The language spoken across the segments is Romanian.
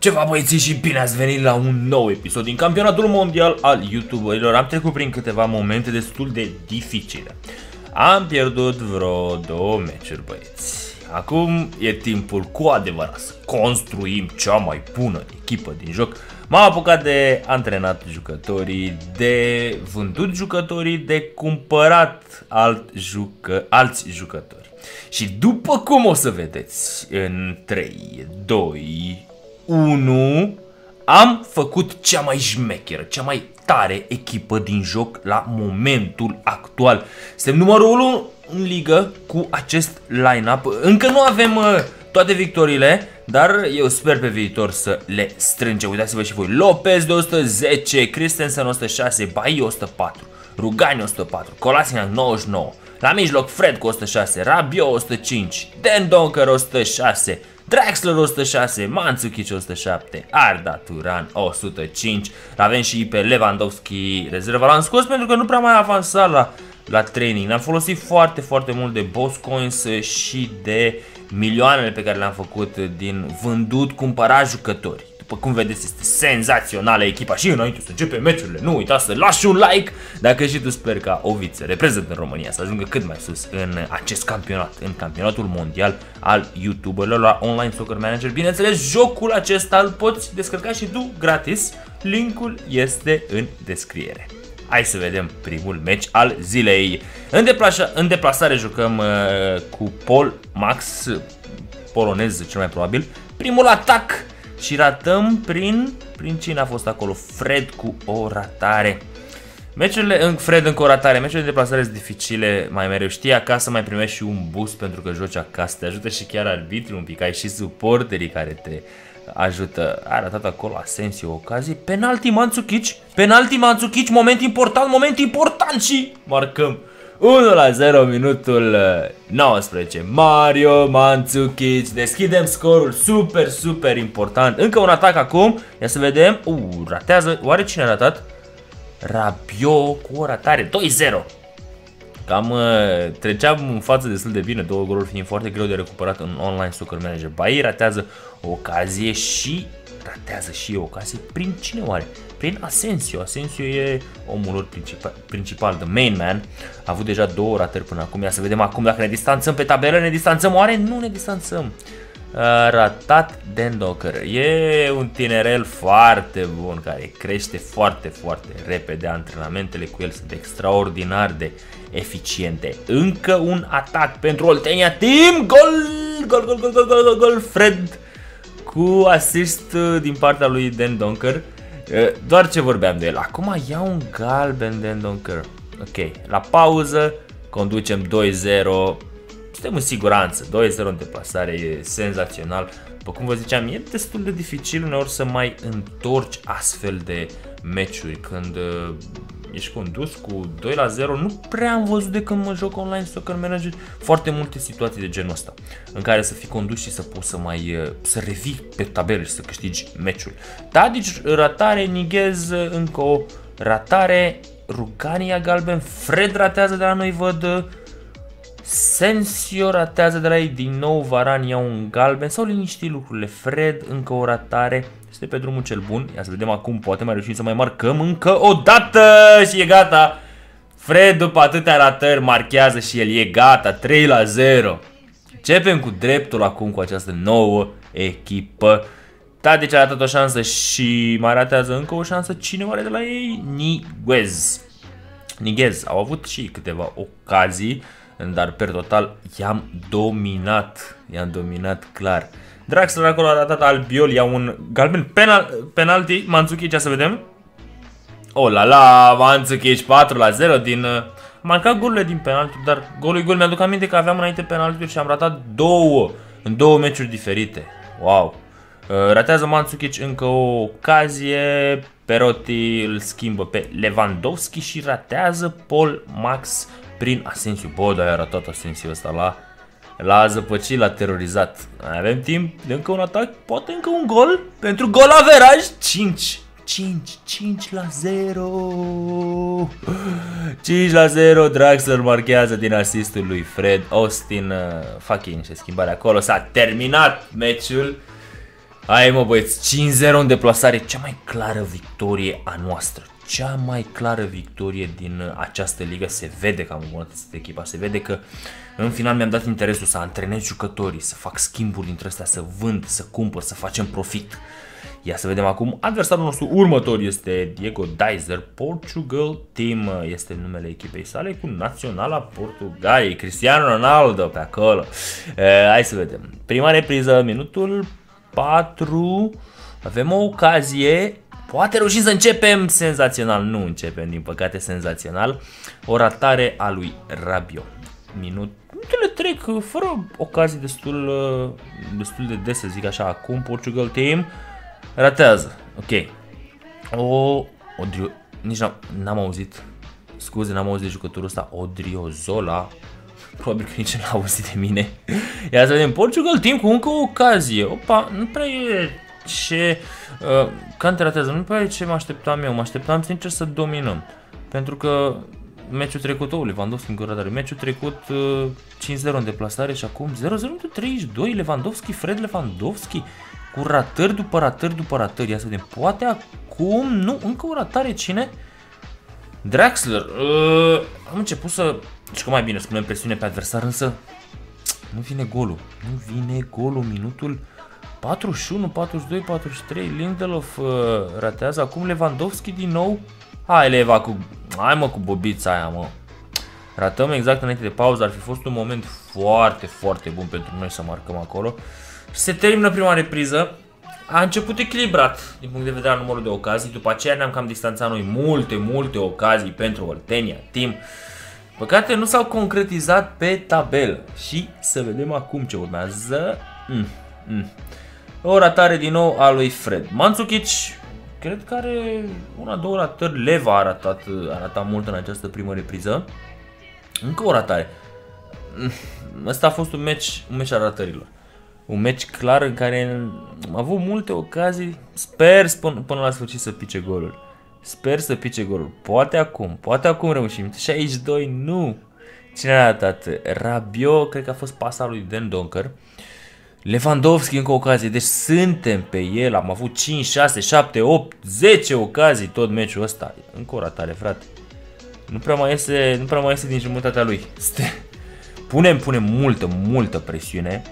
Ceva băieții și bine ați venit la un nou episod din campionatul mondial al YouTuberilor. Am trecut prin câteva momente destul de dificile. Am pierdut vreo două meciuri băieți. Acum e timpul cu adevărat să construim cea mai bună echipă din joc. M-am apucat de antrenat jucătorii, de vândut jucătorii, de cumpărat alt jucă, alți jucători. Și după cum o să vedeți, în 3, 2, 1 am făcut cea mai șmecheră, cea mai tare echipă din joc la momentul actual. Suntem numărul 1 în ligă cu acest line-up. Încă nu avem uh, toate victoriile, dar eu sper pe viitor să le strângem. Uitați-vă și voi. Lopez de 110, Christensen 106, Bai 104, Rugani 104, Colasinac 99. La mijloc Fred cu 106, Rabio 105, Den Donker 106, Draxler 106, Mandzukic 107, Arda Turan 105. Avem și pe Lewandowski rezerva. L-am scos pentru că nu prea mai avansa la, la training. Ne-am folosit foarte, foarte mult de boss coins și de milioanele pe care le-am făcut din vândut, cumpărat jucători. După cum vedeți, este senzațională echipa și înainte să începe meciurile, nu uitați să lași un like dacă și tu sper ca Ovițe, reprezent în România, să ajungă cât mai sus în acest campionat, în campionatul mondial al YouTuberilor la Online Soccer Manager. Bineînțeles, jocul acesta îl poți descărca și tu gratis, linkul este în descriere. Hai să vedem primul meci al zilei. În, deplasa în deplasare jucăm uh, cu Paul Max, polonez cel mai probabil. Primul atac și ratăm prin, prin cine a fost acolo? Fred cu o ratare. Meciurile, în Fred încă o ratare, meciurile de deplasare sunt dificile, mai mereu știi acasă, mai primești și un boost pentru că joci acasă, te ajută și chiar arbitrii un pic, ai și suporterii care te ajută. A ratat acolo Asensio ocazie, penalti Mandzukic, penalti Mandzukic, moment important, moment important și marcăm. 1 la 0 minutul 19. Uh, Mario Mandzukic. Deschidem scorul super, super important. Încă un atac acum. Ia să vedem. Uh, ratează. Oare cine a ratat? Rabio cu o ratare. 2-0. Cam uh, treceam în față destul de bine, două goluri fiind foarte greu de recuperat în online soccer manager. Bai ratează o ocazie și ratează și o ocazie prin cine oare? Prin Asensio. Asensio e omul lor principal, principal, the main man. A avut deja două ratări până acum. Ia să vedem acum dacă ne distanțăm pe tabelă. Ne distanțăm oare? Nu ne distanțăm. A ratat Dendocker. E un tinerel foarte bun care crește foarte, foarte repede. Antrenamentele cu el sunt extraordinar de eficiente. Încă un atac pentru Oltenia Team. Gol! Gol, gol, gol, gol, gol, gol, gol. Fred cu assist din partea lui Dan Donker. Doar ce vorbeam de el. Acum ia un galben Dan Donker. Ok, la pauză conducem 2-0. Suntem în siguranță. 2-0 în deplasare e senzațional. După cum vă ziceam, e destul de dificil uneori să mai întorci astfel de meciuri când ești condus cu 2 la 0, nu prea am văzut de când mă joc online Soccer Manager foarte multe situații de genul ăsta în care să fii condus și să poți să mai să revii pe tabelă și să câștigi meciul. Tadic ratare, Nighez încă o ratare, Rugania galben, Fred ratează de la noi văd Sensio ratează de la ei din nou, Varan ia un galben, sau liniști lucrurile, Fred încă o ratare, este pe drumul cel bun. Ia să vedem acum, poate mai reușim să mai marcăm încă o dată și e gata. Fred după atâtea ratări marchează și el e gata, 3 la 0. Începem cu dreptul acum cu această nouă echipă. Tadic a ratat o șansă și mai ratează încă o șansă. Cine oare de la ei? Niguez. Niguez. Au avut și câteva ocazii, dar per total i-am dominat. I-am dominat clar. Draxler acolo a ratat Albiol, ia un galben penal, penalti, Mandzukic, să vedem. Oh la la, Mandzukic 4 la 0 din... Uh, marcat golurile din penalti, dar golul gol mi-aduc aminte că aveam înainte penalti și am ratat două în două meciuri diferite. Wow. Uh, ratează Mandzukic încă o ocazie, Perotti îl schimbă pe Lewandowski și ratează Paul Max prin Asensio. Bă, dar a ratat Asensio ăsta la L-a zăpăcit, l-a terorizat. Mai avem timp de încă un atac, poate încă un gol pentru gol averaj. 5, 5, 5 la 0. 5 la 0, Draxler marchează din asistul lui Fred Austin. Uh, fucking ce schimbare acolo. S-a terminat meciul. Hai mă băieți, 5-0 în deplasare, cea mai clară victorie a noastră. Cea mai clară victorie din această ligă. Se vede că am îmbunătățit echipa, se vede că în final mi-am dat interesul să antrenez jucătorii, să fac schimburi dintre astea, să vând, să cumpăr, să facem profit. Ia să vedem acum, adversarul nostru următor este Diego Daiser, Portugal Team este numele echipei sale cu Naționala Portugaliei, Cristiano Ronaldo pe acolo. E, hai să vedem. Prima repriză, minutul 4, avem o ocazie, poate reușim să începem senzațional, nu începem din păcate senzațional, o ratare a lui Rabio. Minut minutele trec fără ocazii destul, destul de des, să zic așa, acum Portugal Team Ratează. Ok. O... Odrio... Nici n-am auzit. Scuze, n-am auzit de jucătorul ăsta. Odriozola. Probabil că nici n-a auzit de mine. Ia să vedem. Portugal team cu încă o ocazie. Opa, nu prea e ce... Uh, Cante ratează. Nu prea e ce mă așteptam eu. Mă așteptam sincer să dominăm. Pentru că meciul trecut, oh, Lewandowski încă o meciul trecut uh, 5-0 în deplasare și acum 0-0 32, Lewandowski, Fred Lewandowski, cu ratări după ratări după ratări. Ia să vedem. Poate acum... Nu, încă o ratare. Cine? Draxler. Uh, am început să... Deci că mai bine spunem presiune pe adversar, însă... Nu vine golul. Nu vine golul. Minutul 41, 42, 43. Lindelof uh, ratează. Acum Lewandowski din nou. Hai, Leva, cu... Hai mă cu bobița aia, mă. Ratăm exact înainte de pauză. Ar fi fost un moment foarte, foarte bun pentru noi să marcăm acolo. Se termină prima repriză. A început echilibrat din punct de vedere al numărului de ocazii. După aceea ne-am cam distanțat noi multe, multe ocazii pentru Oltenia, Team. Păcate nu s-au concretizat pe tabel. Și să vedem acum ce urmează. Mm, mm. O ratare din nou a lui Fred. Mandzukic, cred că are una, două ratări. Leva a arătat, a arătat mult în această primă repriză. Încă o ratare. Mm, ăsta a fost un meci, un meci al ratărilor un meci clar în care am avut multe ocazii. Sper până, până la sfârșit să pice golul. Sper să pice golul. Poate acum, poate acum reușim. Și aici doi, nu. Cine a dat? Rabio, cred că a fost pasa lui Dan Donker. Lewandowski încă o ocazie, deci suntem pe el, am avut 5, 6, 7, 8, 10 ocazii tot meciul ăsta. Încă o ratare, frate. Nu prea mai iese, nu prea mai iese din jumătatea lui. Punem, punem multă, multă presiune.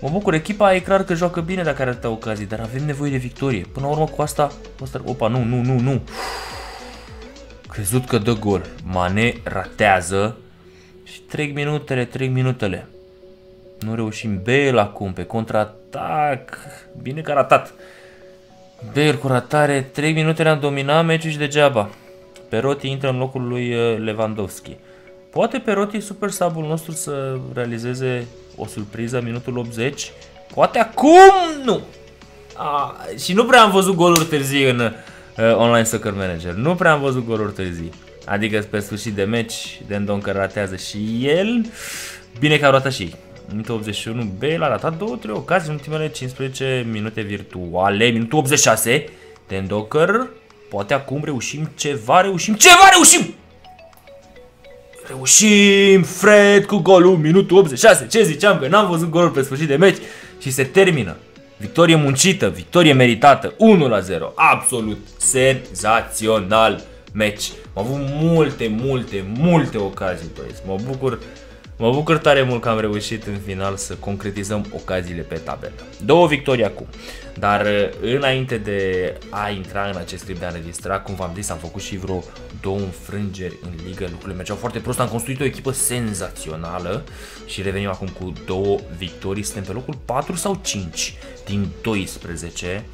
Mă bucur, echipa e clar că joacă bine dacă are atâtea ocazii, dar avem nevoie de victorie. Până la urmă cu asta, cu asta opa, nu, nu, nu, nu. Crezut că dă gol. Mane ratează și trec minutele, trec minutele. Nu reușim. Bale acum pe contraatac. Bine că a ratat. Bale cu ratare. 3 minute ne-am dominat meciul și degeaba. Perotti intră în locul lui uh, Lewandowski. Poate Perotti, super sabul nostru, să realizeze o surpriză, minutul 80. Poate acum nu! A, și nu prea am văzut goluri târzii în uh, Online Soccer Manager. Nu prea am văzut goluri târzii. Adică pe sfârșit de meci, Dendon că ratează și el. Bine că a ratat și ei. Minutul 81, B l-a ratat 2-3 ocazii în ultimele 15 minute virtuale. Minutul 86, Dendocker, poate acum reușim ceva, reușim ceva, reușim! Reușim, Fred, cu golul, minutul 86. Ce ziceam? Că n-am văzut golul pe sfârșit de meci și se termină. Victorie muncită, victorie meritată, 1 la 0. Absolut senzațional meci. Am avut multe, multe, multe ocazii, băieți. Mă bucur Mă bucur tare mult că am reușit în final să concretizăm ocaziile pe tabelă. Două victorii acum. Dar uh, înainte de a intra în acest clip de a înregistra, cum v-am zis, am făcut și vreo două înfrângeri în ligă, lucrurile mergeau foarte prost, am construit o echipă senzațională și revenim acum cu două victorii, suntem pe locul 4 sau 5 din 12.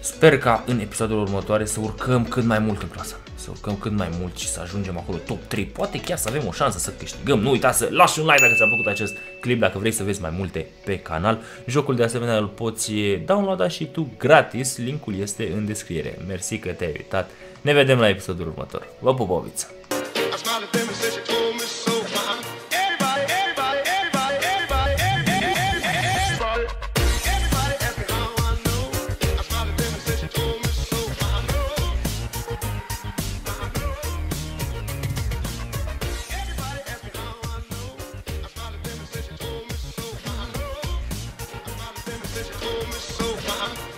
Sper ca în episodul următoare să urcăm cât mai mult în clasă să urcăm cât mai mult și să ajungem acolo top 3. Poate chiar să avem o șansă să câștigăm. Nu uita să lași un like dacă ți-a plăcut acest clip, dacă vrei să vezi mai multe pe canal. Jocul de asemenea îl poți downloada și tu gratis, linkul este în descriere. Mersi că te-ai uitat. Ne vedem la episodul următor. Vă pupoviță! hold me so fine.